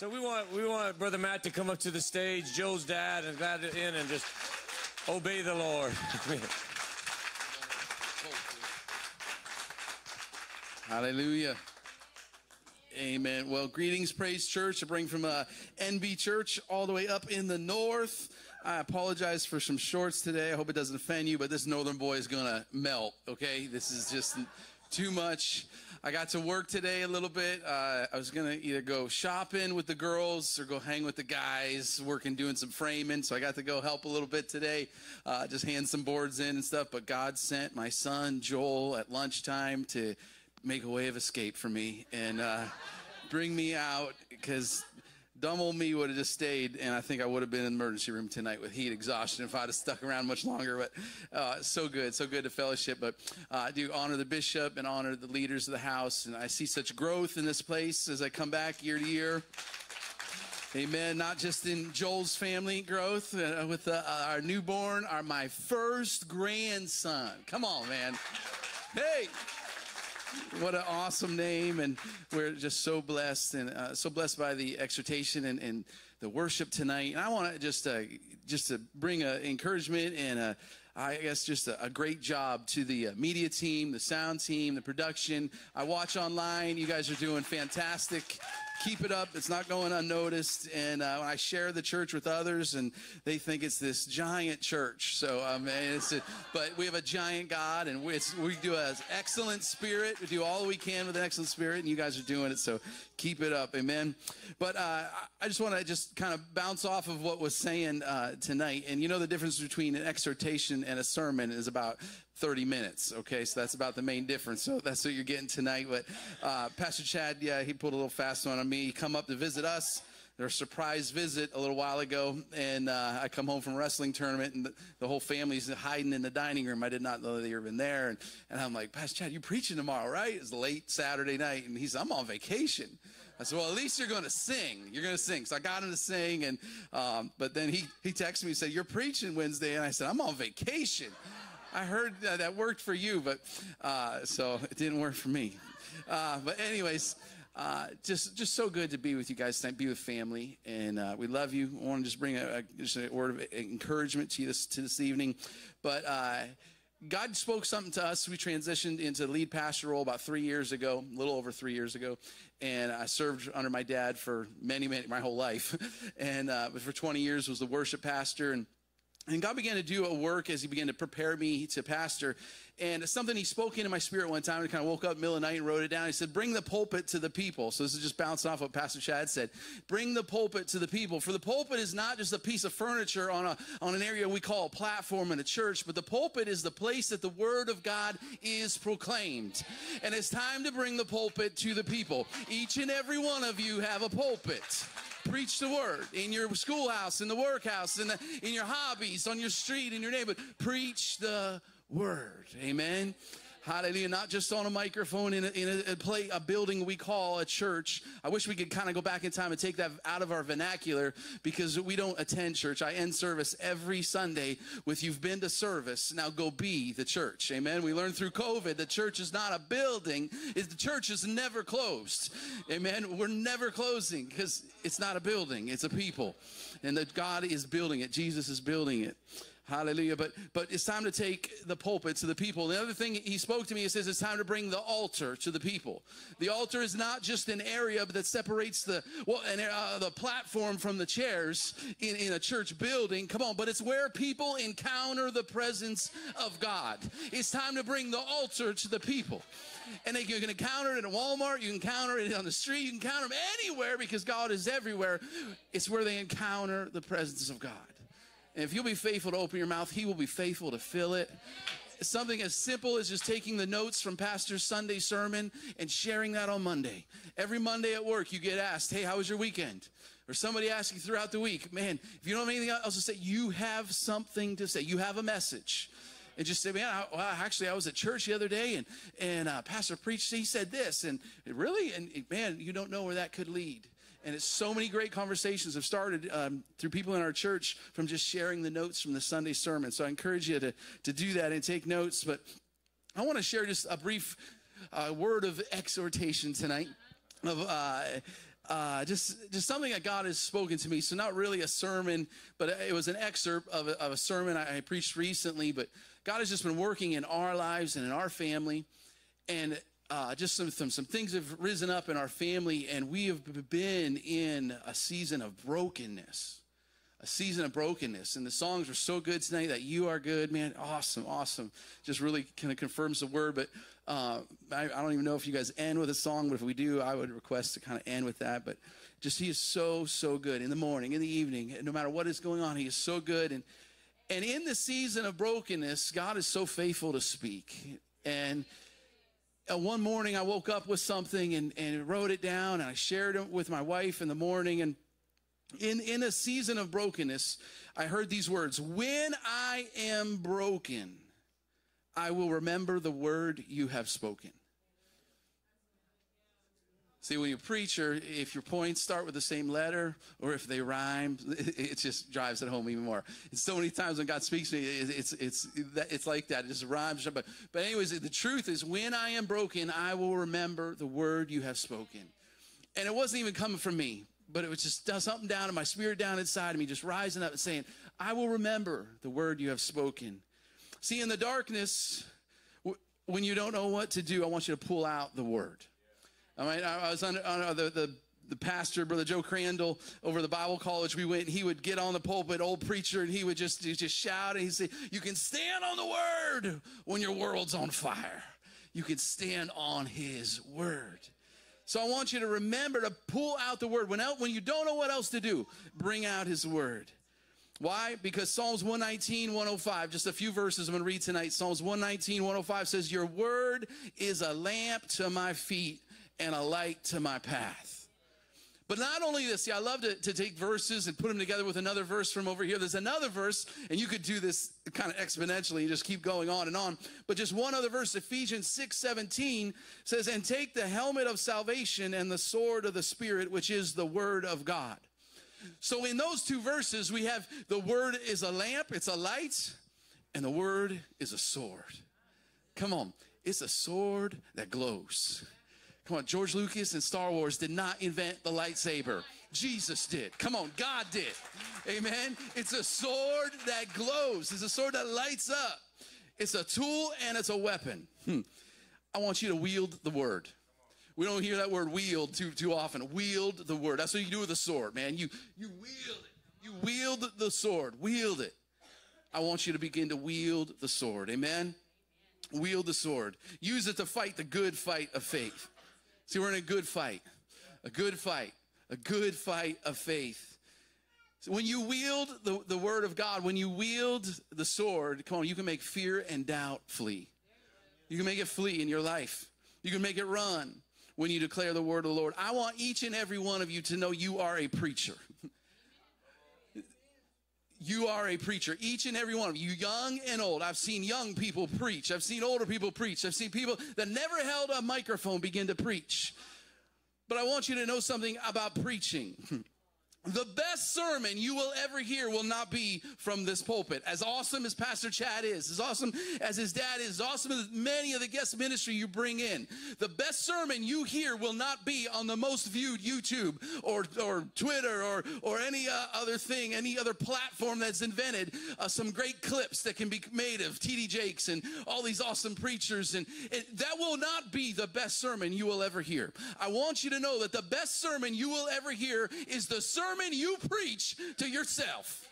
So we want we want Brother Matt to come up to the stage, Joe's dad, and glad in and just obey the Lord. Hallelujah. Amen. Well, greetings, Praise Church. I bring from uh, NB Church all the way up in the north. I apologize for some shorts today. I hope it doesn't offend you, but this northern boy is going to melt, okay? This is just too much. I got to work today a little bit. Uh, I was going to either go shopping with the girls or go hang with the guys, working, doing some framing. So I got to go help a little bit today, uh, just hand some boards in and stuff. But God sent my son, Joel, at lunchtime to make a way of escape for me and uh, bring me out because dumb old me would have just stayed, and I think I would have been in the emergency room tonight with heat exhaustion if I'd have stuck around much longer. But uh, so good, so good to fellowship. But uh, I do honor the bishop and honor the leaders of the house, and I see such growth in this place as I come back year to year. Amen. Not just in Joel's family growth uh, with uh, our newborn, our my first grandson. Come on, man. Hey what an awesome name and we're just so blessed and uh, so blessed by the exhortation and, and the worship tonight and i want to just uh, just to bring a encouragement and a, I guess just a, a great job to the uh, media team, the sound team, the production. I watch online. You guys are doing fantastic keep it up. It's not going unnoticed. And uh, I share the church with others, and they think it's this giant church. So, um, it's a, but we have a giant God, and we, we do an excellent spirit. We do all we can with an excellent spirit, and you guys are doing it. So, keep it up. Amen. But uh, I just want to just kind of bounce off of what was saying uh, tonight. And you know, the difference between an exhortation and a sermon is about 30 minutes. Okay, so that's about the main difference. So that's what you're getting tonight. But uh, Pastor Chad, yeah, he pulled a little fast one on me. He come up to visit us. Their surprise visit a little while ago, and uh, I come home from a wrestling tournament, and the, the, whole family's hiding in the dining room. I did not know they were even there, and, and I'm like, Pastor Chad, you preaching tomorrow, right? It's late Saturday night, and he's, I'm on vacation. I said, well, at least you're going to sing. You're going to sing. So I got him to sing, and um, but then he he texted me and said, you're preaching Wednesday, and I said, I'm on vacation. I heard uh, that worked for you, but uh, so it didn't work for me. Uh, but anyways, uh, just just so good to be with you guys tonight, be with family, and uh, we love you. I want to just bring a, a, just a word of encouragement to you this to this evening, but. Uh, God spoke something to us. We transitioned into lead pastor role about three years ago, a little over three years ago, and I served under my dad for many, many, my whole life, and for 20 years was the worship pastor and and God began to do a work as He began to prepare me to pastor. And something He spoke into my spirit one time. I kind of woke up middle of the night and wrote it down. He said, Bring the pulpit to the people. So this is just bouncing off what Pastor Chad said. Bring the pulpit to the people. For the pulpit is not just a piece of furniture on, a, on an area we call a platform in a church, but the pulpit is the place that the Word of God is proclaimed. And it's time to bring the pulpit to the people. Each and every one of you have a pulpit preach the word in your schoolhouse, in the workhouse, in, the, in your hobbies, on your street, in your neighborhood. Preach the word. Amen. Hallelujah. Not just on a microphone in a, in a, a, play, a building we call a church. I wish we could kind of go back in time and take that out of our vernacular because we don't attend church. I end service every Sunday with you've been to service. Now go be the church. Amen. We learned through COVID the church is not a building. the church is never closed. Amen. We're never closing because it's not a building. It's a people. And that God is building it. Jesus is building it. Hallelujah. But but it's time to take the pulpit to the people. The other thing he spoke to me, he says it's time to bring the altar to the people. The altar is not just an area that separates the well and uh, the platform from the chairs in, in a church building. Come on, but it's where people encounter the presence of God. It's time to bring the altar to the people. And they, you can encounter it at Walmart, you can encounter it on the street, you can encounter them anywhere because God is everywhere. It's where they encounter the presence of God. And if you'll be faithful to open your mouth, He will be faithful to fill it. Something as simple as just taking the notes from Pastor's Sunday sermon and sharing that on Monday. Every Monday at work, you get asked, Hey, how was your weekend? Or somebody asks you throughout the week, Man, if you don't have anything else to say, you have something to say. You have a message and just say, man, I, well, actually, I was at church the other day and, and uh, Pastor preached, he said this. And really, and man, you don't know where that could lead. And it's so many great conversations have started um, through people in our church from just sharing the notes from the Sunday sermon. So I encourage you to, to do that and take notes. But I want to share just a brief uh, word of exhortation tonight. Of uh, uh, just just something that God has spoken to me. So not really a sermon, but it was an excerpt of a, of a sermon I, I preached recently. But God has just been working in our lives and in our family, and uh, just some, some some things have risen up in our family, and we have been in a season of brokenness a season of brokenness. And the songs were so good tonight that you are good, man. Awesome, awesome. Just really kind of confirms the word. But uh, I, I, don't even know if you guys end with a song, but if we do, I would request to kind of end with that. But just he is so, so good in the morning, in the evening, no matter what is going on, he is so good. And and in the season of brokenness, God is so faithful to speak. And Uh, one morning I woke up with something and, and wrote it down and I shared it with my wife in the morning and in, in a season of brokenness, I heard these words When I am broken, I will remember the word you have spoken. See, when you preach, or if your points start with the same letter, or if they rhyme, it just drives it home even more. And so many times when God speaks to me, it's it's it's like that. It just rhymes. But but anyways, the truth is, when I am broken, I will remember the word you have spoken. And it wasn't even coming from me, but it was just something down in my spirit down inside of me, just rising up and saying, I will remember the word you have spoken. See, in the darkness, when you don't know what to do, I want you to pull out the word. I mean, I was on, on uh, the, the, the pastor, Brother Joe Crandall, over the Bible college we went, he would get on the pulpit, old preacher, and he would just, just shout and he'd say, You can stand on the word when your world's on fire. You can stand on his word. So I want you to remember to pull out the word. When, when you don't know what else to do, bring out his word. Why? Because Psalms 119, 105, just a few verses I'm going to read tonight. Psalms 119, 105 says, Your word is a lamp to my feet and a light to my path. But not only this, see, I love to, to take verses and put them together with another verse from over here. There's another verse, and you could do this kind of exponentially you just keep going on and on. But just one other verse, Ephesians 6 17 says, And take the helmet of salvation and the sword of the Spirit, which is the word of God. So in those two verses, we have the word is a lamp, it's a light, and the word is a sword. Come on, it's a sword that glows. Come on, George Lucas and Star Wars did not invent the lightsaber. Jesus did. Come on, God did. Amen. It's a sword that glows, it's a sword that lights up. It's a tool and it's a weapon. Hmm. I want you to wield the word. We don't hear that word wield too, too often. Wield the word. That's what you do with a sword, man. You, you wield it. You wield the sword. Wield it. I want you to begin to wield the sword. Amen? Wield the sword. Use it to fight the good fight of faith. See, we're in a good fight, a good fight, a good fight of faith. So when you wield the, the word of God, when you wield the sword, come on, you can make fear and doubt flee. You can make it flee in your life. You can make it run when you declare the word of the Lord. I want each and every one of you to know you are a preacher. you are a preacher, each and every one of you, young and old. I've seen young people preach. I've seen older people preach. I've seen people that never held a microphone begin to preach. But I want you to know something about preaching. The best sermon you will ever hear will not be from this pulpit. As awesome as Pastor Chad is, as awesome as his dad is, as awesome as many of the guest ministry you bring in, the best sermon you hear will not be on the most viewed YouTube or, or Twitter or, or any uh, other thing, any other platform that's invented. Uh, some great clips that can be made of TD Jakes and all these awesome preachers. And it, that will not be the best sermon you will ever hear. I want you to know that the best sermon you will ever hear is the sermon sermon you preach to yourself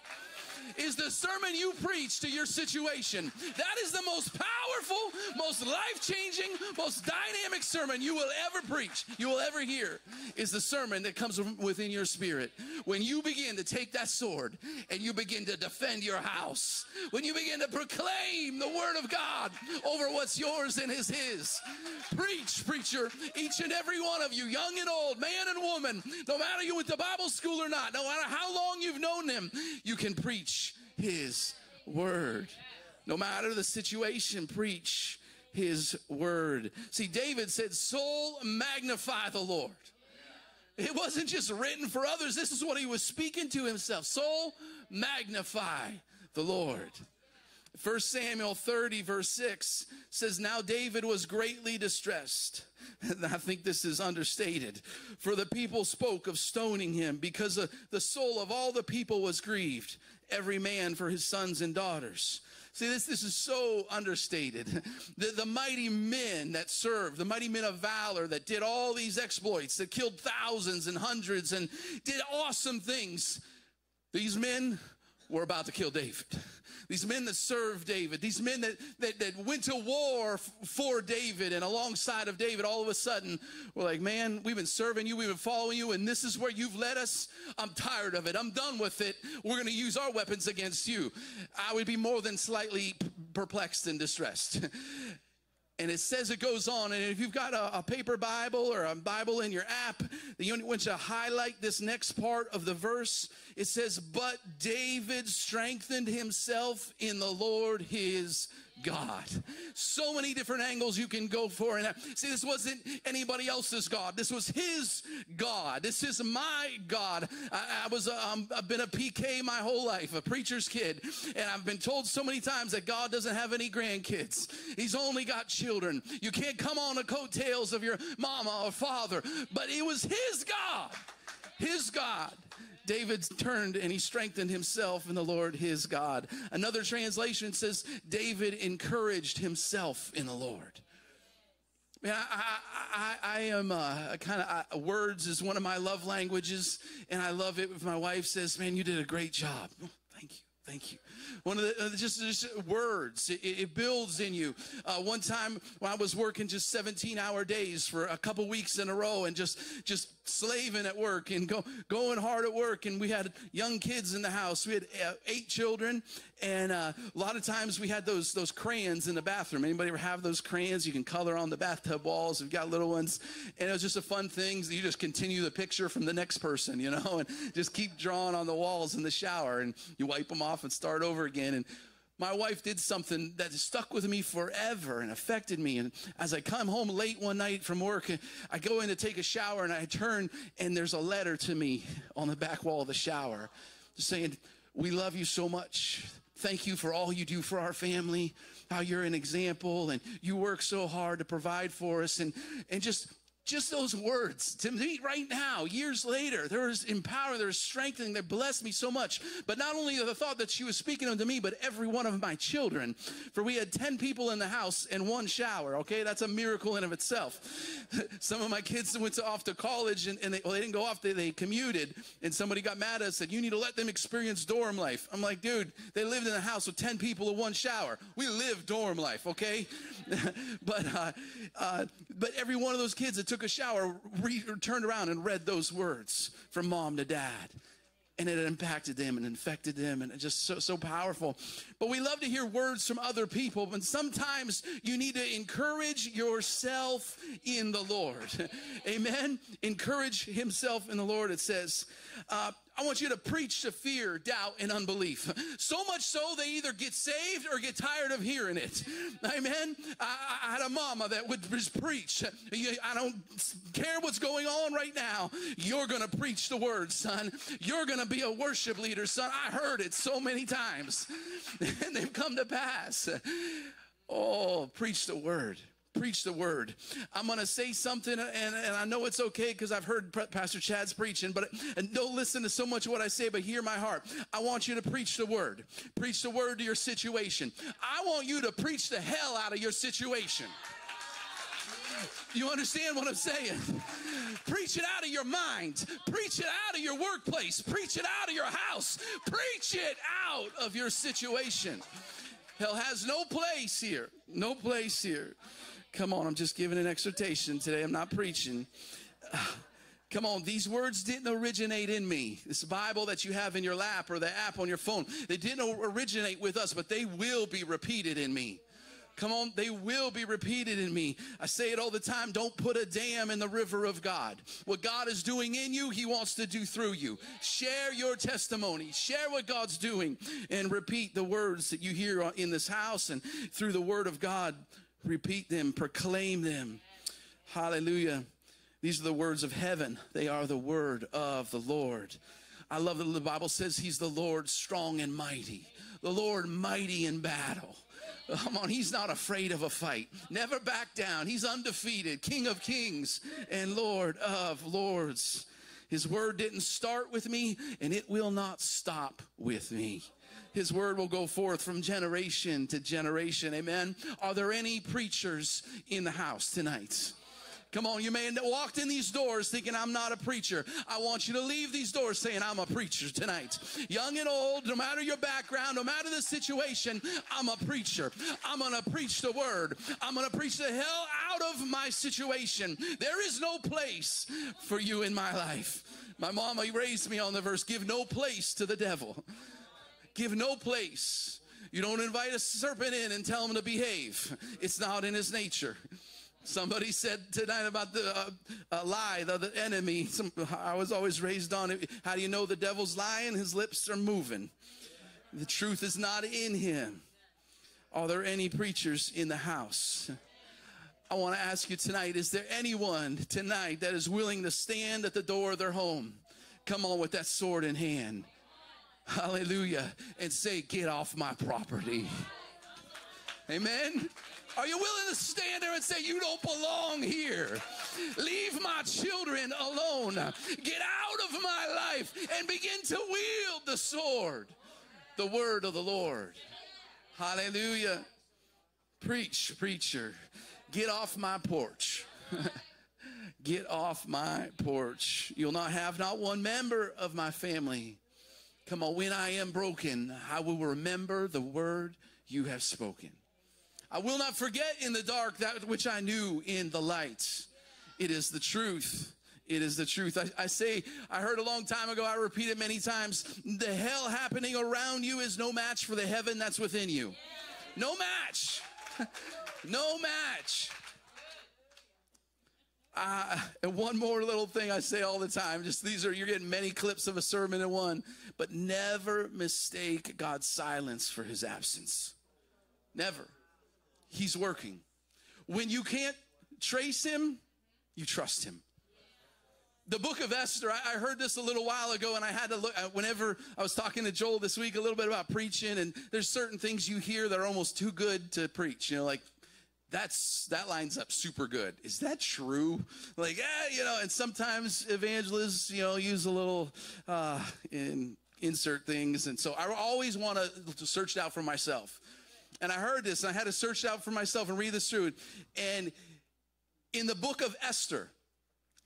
is the sermon you preach to your situation. That is the most powerful, most life changing, most dynamic sermon you will ever preach, you will ever hear, is the sermon that comes from within your spirit. When you begin to take that sword and you begin to defend your house, when you begin to proclaim the word of God over what's yours and is His. Preach, preacher, each and every one of you, young and old, man and woman, no matter you went to Bible school or not, no matter how long you've known Him, you can preach his word. No matter the situation, preach his word. See, David said, Soul, magnify the Lord. It wasn't just written for others, this is what he was speaking to himself. Soul, magnify the Lord. 1 Samuel 30, verse 6 says, Now David was greatly distressed. And I think this is understated. For the people spoke of stoning him because uh, the soul of all the people was grieved, every man for his sons and daughters. See, this, this is so understated. The, the mighty men that served, the mighty men of valor that did all these exploits, that killed thousands and hundreds and did awesome things, these men were about to kill David these men that served David, these men that, that, that went to war for David and alongside of David, all of a sudden we're like, man, we've been serving you, we've been following you, and this is where you've led us. I'm tired of it. I'm done with it. We're going to use our weapons against you. I would be more than slightly perplexed and distressed. And it says it goes on. And if you've got a, a, paper Bible or a Bible in your app, you want to highlight this next part of the verse. It says, But David strengthened himself in the Lord his God. So many different angles you can go for. And see, this wasn't anybody else's God. This was His God. This is my God. I, I was, um, I've been a PK my whole life, a preacher's kid, and I've been told so many times that God doesn't have any grandkids. He's only got children. You can't come on the coattails of your mama or father, but it was His God. His God. David turned and he strengthened himself in the Lord his God. Another translation says David encouraged himself in the Lord. Man, I, I, I, am uh, kind of words is one of my love languages, and I love it if my wife says, "Man, you did a great job." Thank you, thank you. One of the uh, just, just words, it, it, builds in you. Uh, one time when I was working just 17 hour days for a couple weeks in a row and just just slaving at work and go, going hard at work. And we had young kids in the house. We had uh, eight children. And uh, a lot of times we had those, those crayons in the bathroom. Anybody ever have those crayons you can color on the bathtub walls? We've got little ones. And it was just a fun thing. You just continue the picture from the next person, you know, and just keep drawing on the walls in the shower. And you wipe them off and start over again. And my wife did something that stuck with me forever and affected me. And as I come home late one night from work, I go in to take a shower and I turn and there's a letter to me on the back wall of the shower saying, We love you so much. Thank you for all you do for our family, how you're an example and you work so hard to provide for us and, and just just those words to me right now, years later, there is empowerment, there is strengthening they blessed me so much. But not only the thought that she was speaking unto me, but every one of my children. For we had 10 people in the house and one shower, okay? That's a miracle in of itself. Some of my kids went to, off to college and, and they, well, they didn't go off, they, they commuted. And somebody got mad at us, and said, You need to let them experience dorm life. I'm like, dude, they lived in a house with 10 people and one shower. We live dorm life, okay? but, uh, uh, but every one of those kids that took took a shower, turned around and read those words from mom to dad. And it impacted them and infected them, and just so, so powerful. But we love to hear words from other people, but sometimes you need to encourage yourself in the Lord. Amen. Encourage himself in the Lord. It says, uh, I want you to preach to fear, doubt, and unbelief. So much so they either get saved or get tired of hearing it. Amen. I, I had a mama that would just preach. I don't care what's going on right now. You're going to preach the word, son. You're going to be a worship leader, son. I heard it so many times, and they've come to pass. Oh, preach the word preach the word. I'm going to say something, and, and I know it's okay because I've heard Pastor Chad's preaching, but don't listen to so much of what I say, but hear my heart. I want you to preach the word. Preach the word to your situation. I want you to preach the hell out of your situation. You understand what I'm saying? Preach it out of your mind. Preach it out of your workplace. Preach it out of your house. Preach it out of your situation. Hell has no place here. No place here. Come on, I'm just giving an exhortation today. I'm not preaching. Come on, these words didn't originate in me. This Bible that you have in your lap or the app on your phone, they didn't originate with us, but they will be repeated in me. Come on, they will be repeated in me. I say it all the time don't put a dam in the river of God. What God is doing in you, He wants to do through you. Share your testimony, share what God's doing, and repeat the words that you hear in this house and through the Word of God repeat them, proclaim them. Hallelujah. These are the words of heaven. They are the word of the Lord. I love that the Bible says he's the Lord strong and mighty, the Lord mighty in battle. Come on, he's not afraid of a fight. Never back down. He's undefeated, King of kings and Lord of lords. His word didn't start with me, and it will not stop with me. His word will go forth from generation to generation. Amen. Are there any preachers in the house tonight? Come on, you may have walked in these doors thinking I'm not a preacher. I want you to leave these doors saying I'm a preacher tonight. Young and old, no matter your background, no matter the situation, I'm a preacher. I'm going to preach the word. I'm going to preach the hell out of my situation. There is no place for you in my life. My mama raised me on the verse, give no place to the devil. Give no place. You don't invite a serpent in and tell him to behave. It's not in his nature. Somebody said tonight about the uh, uh, lie, the, the enemy. Some, I was always raised on it. How do you know the devil's lying? His lips are moving. The truth is not in him. Are there any preachers in the house? I want to ask you tonight is there anyone tonight that is willing to stand at the door of their home? Come on with that sword in hand. Hallelujah. And say, Get off my property. Amen. Are you willing to stand there and say, You don't belong here? Leave my children alone. Get out of my life and begin to wield the sword, the word of the Lord. Hallelujah. Preach, preacher. Get off my porch. Get off my porch. You'll not have not one member of my family. Come on, when I am broken, I will remember the word you have spoken. I will not forget in the dark that which I knew in the light. It is the truth. It is the truth. I, I, say, I heard a long time ago, I repeat it many times the hell happening around you is no match for the heaven that's within you. No match. no match. Uh, and one more little thing I say all the time just these are, you're getting many clips of a sermon in one, but never mistake God's silence for his absence. Never. He's working. When you can't trace him, you trust him. The book of Esther, I, heard this a little while ago, and I had to look. Whenever I was talking to Joel this week a little bit about preaching, and there's certain things you hear that are almost too good to preach. You know, like that's that lines up super good. Is that true? Like, eh, you know, and sometimes evangelists, you know, use a little uh, in insert things, and so I always want to search it out for myself and I heard this and I had to search it out for myself and read this through. And in the book of Esther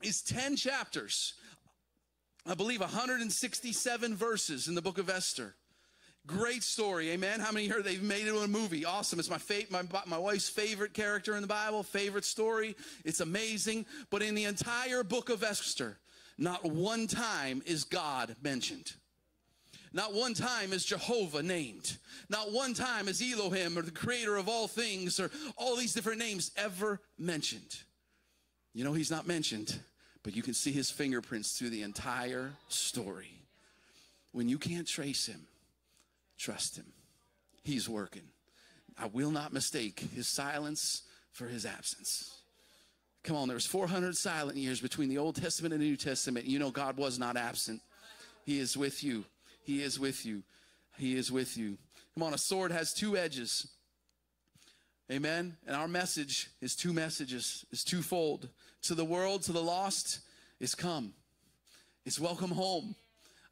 is 10 chapters. I believe 167 verses in the book of Esther. Great story, amen. How many heard they've made it into a movie? Awesome. It's my, fa- my my wife's favorite character in the Bible, favorite story. It's amazing. But in the entire book of Esther, not one time is God mentioned. Not one time is Jehovah named. Not one time is Elohim or the creator of all things or all these different names ever mentioned. You know, he's not mentioned, but you can see his fingerprints through the entire story. When you can't trace him, trust him. He's working. I will not mistake his silence for his absence. Come on, there's 400 silent years between the Old Testament and the New Testament. You know God was not absent. He is with you. He is with you. He is with you. Come on, a sword has two edges. Amen. And our message is two messages, is twofold. To the world, to the lost, is come. It's welcome home.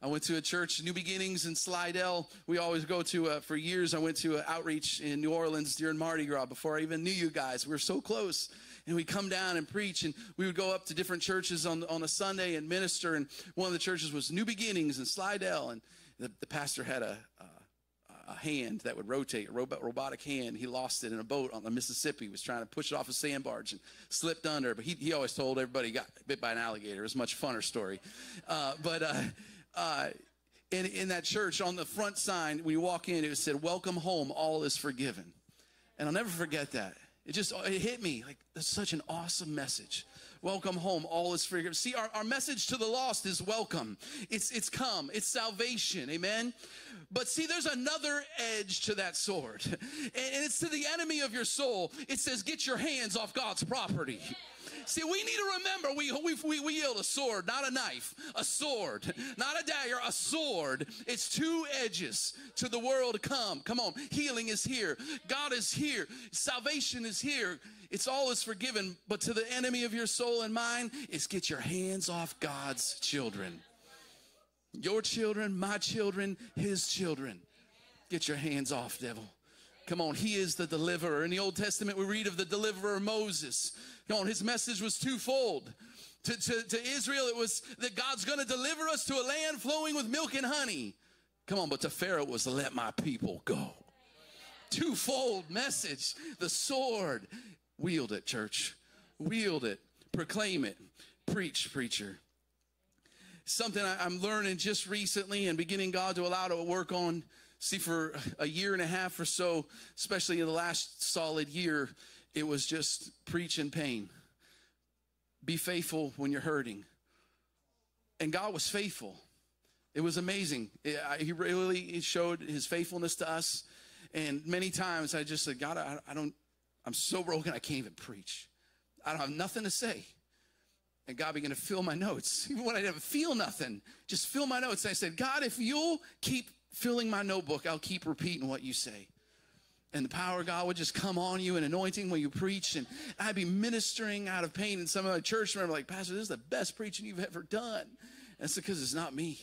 I went to a church, New Beginnings in Slidell. We always go to, uh, for years, I went to an outreach in New Orleans during Mardi Gras before I even knew you guys. We were so close. And we'd come down and preach, and we would go up to different churches on, on a Sunday and minister. And one of the churches was New Beginnings in Slidell. And the, the pastor had a, a, a, hand that would rotate, a robot, robotic hand. He lost it in a boat on the Mississippi. He was trying to push it off a sand barge and slipped under. But he, he always told everybody he got bit by an alligator. It was a much funner story. Uh, but uh, uh, in, in that church, on the front sign, when you walk in, it said, Welcome home, all is forgiven. And I'll never forget that. It just it hit me like that's such an awesome message. Welcome home. All is forgiven. See, our, our message to the lost is welcome. It's, it's come. It's salvation. Amen. But see, there's another edge to that sword. And it's to the enemy of your soul. It says, get your hands off God's property. See, we need to remember we, we, we wield a sword, not a knife, a sword, not a dagger, a sword. It's two edges to the world to come. Come on, healing is here, God is here, salvation is here. It's all is forgiven, but to the enemy of your soul and mine is get your hands off God's children. Your children, my children, his children. Get your hands off, devil. Come on, he is the deliverer. In the Old Testament, we read of the deliverer Moses. Come on, his message was twofold. To, to, to Israel, it was that God's going to deliver us to a land flowing with milk and honey. Come on, but to Pharaoh was let my people go. Twofold message. The sword. Wield it, church. Wield it. Proclaim it. Preach, preacher. Something I, I'm learning just recently and beginning God to allow to work on See, for a year and a half or so, especially in the last solid year, it was just preach in pain. Be faithful when you're hurting. And God was faithful. It was amazing. he really showed his faithfulness to us. And many times I just said, God, I, I don't, I'm so broken, I can't even preach. I don't have nothing to say. And God began to fill my notes. Even when I didn't feel nothing, just fill my notes. And I said, God, if you'll keep filling my notebook, I'll keep repeating what you say. And the power of God would just come on you and anointing when you preach. And I'd be ministering out of pain. And some of my church members like, Pastor, this is the best preaching you've ever done. It's because it's not me.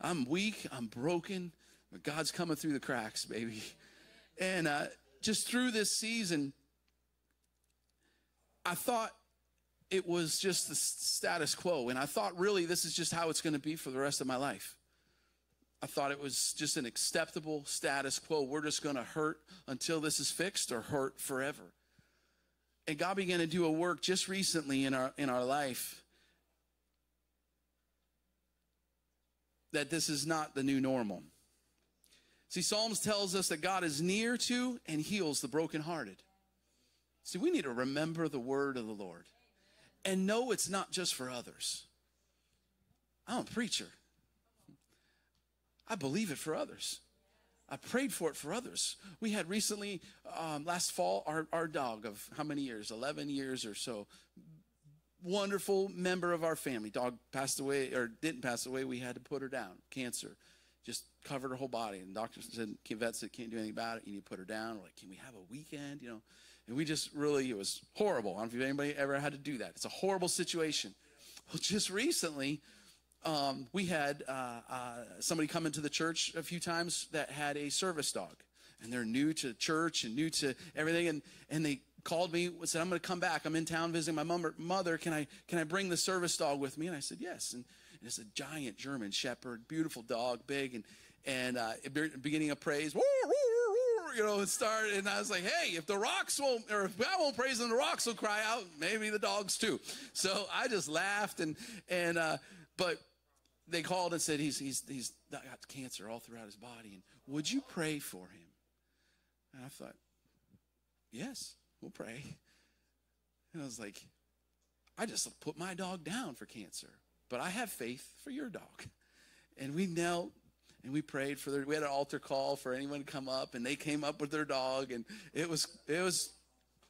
I'm weak, I'm broken, but God's coming through the cracks, baby. And uh, just through this season, I thought it was just the status quo. And I thought really this is just how it's going to be for the rest of my life. I thought it was just an acceptable status quo. We're just going to hurt until this is fixed or hurt forever. And God began to do a work just recently in our in our life that this is not the new normal. See, Psalms tells us that God is near to and heals the brokenhearted. See, we need to remember the word of the Lord and know it's not just for others. I'm a preacher. I believe it for others. I prayed for it for others. We had recently, um, last fall, our, our dog of how many years? 11 years or so. Wonderful member of our family. Dog passed away or didn't pass away. We had to put her down. Cancer. Just covered her whole body. And doctor said, vet said, can't do anything about it. You need to put her down. We're like, can we have a weekend? You know, and we just really, it was horrible. I don't know if anybody ever had to do that. It's a horrible situation. Well, just recently, um, we had uh, uh, somebody come into the church a few times that had a service dog, and they're new to church and new to everything, and and they called me and said, "I'm going to come back. I'm in town visiting my mom, mother. Can I can I bring the service dog with me?" And I said, "Yes." And, and it's a giant German Shepherd, beautiful dog, big, and and uh, beginning of praise. You know, it started, and I was like, "Hey, if the rocks won't, or if I won't praise them, the rocks will cry out. Maybe the dogs too." So I just laughed, and and uh, but they called and said he's, he's, he's got cancer all throughout his body. And would you pray for him? And I thought, yes, we'll pray. And I was like, I just put my dog down for cancer, but I have faith for your dog. And we knelt and we prayed for their, we had an altar call for anyone to come up and they came up with their dog and it was, it was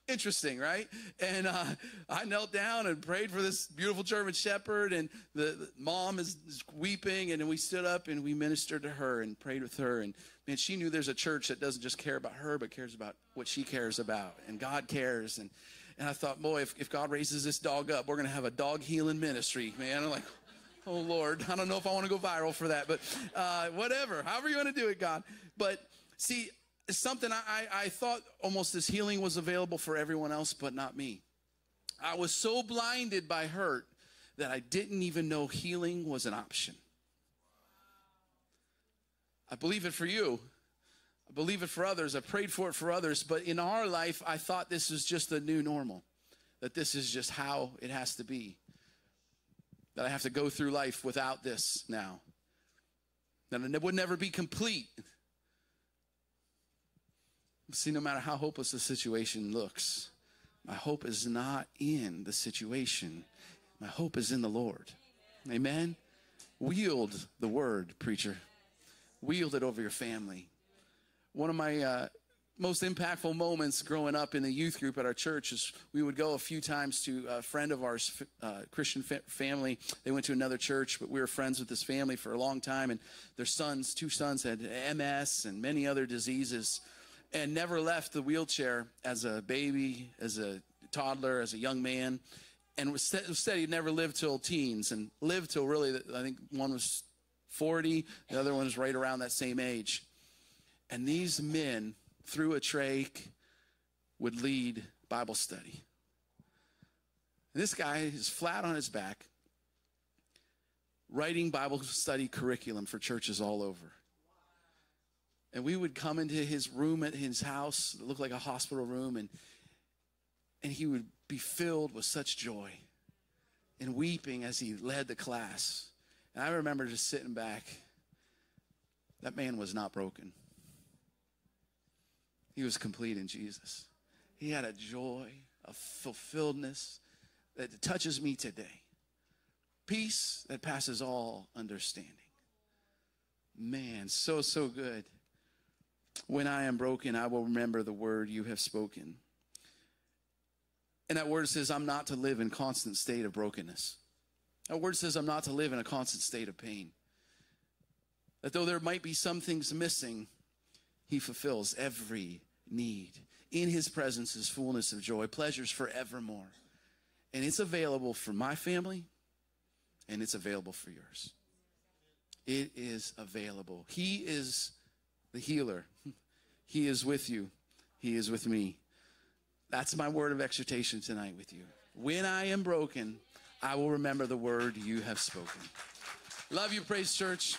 interesting, right? And uh, I knelt down and prayed for this beautiful German Shepherd, and the, the mom is, is, weeping, and then we stood up and we ministered to her and prayed with her. And man, she knew there's a church that doesn't just care about her, but cares about what she cares about, and God cares. And and I thought, boy, if, if God raises this dog up, we're going to have a dog healing ministry, man. I'm like, oh Lord, I don't know if I want to go viral for that, but uh, whatever, however you want to do it, God. But see, something I, I thought almost this healing was available for everyone else, but not me. I was so blinded by hurt that I didn't even know healing was an option. I believe it for you. I believe it for others. I prayed for it for others. But in our life, I thought this was just the new normal, that this is just how it has to be. That I have to go through life without this now. That it would never be complete. See, no matter how hopeless the situation looks, my hope is not in the situation. My hope is in the Lord. Amen. Wield the word, preacher. Wield it over your family. One of my uh, most impactful moments growing up in the youth group at our church is we would go a few times to a friend of ours, uh, Christian fa- family. They went to another church, but we were friends with this family for a long time. And their sons, two sons, had MS and many other diseases and never left the wheelchair as a baby, as a toddler, as a young man. And was said, he'd never lived till teens and lived till really, I think one was 40, the other one was right around that same age. And these men, through a trach, would lead Bible study. And this guy is flat on his back, writing Bible study curriculum for churches all over. And we would come into his room at his house, it looked like a hospital room, and, and he would be filled with such joy and weeping as he led the class. And I remember just sitting back. That man was not broken. He was complete in Jesus. He had a joy, a fulfilledness that touches me today. Peace that passes all understanding. Man, so, so good. When I am broken, I will remember the word you have spoken. And that word says, I'm not to live in constant state of brokenness. That word says, I'm not to live in a constant state of pain. That though there might be some things missing, he fulfills every need. In his presence is fullness of joy, pleasures forevermore. And it's available for my family, and it's available for yours. It is available. He is the healer. He is with you. He is with me. That's my word of exhortation tonight with you. When I am broken, I will remember the word you have spoken. Love you, Praise Church.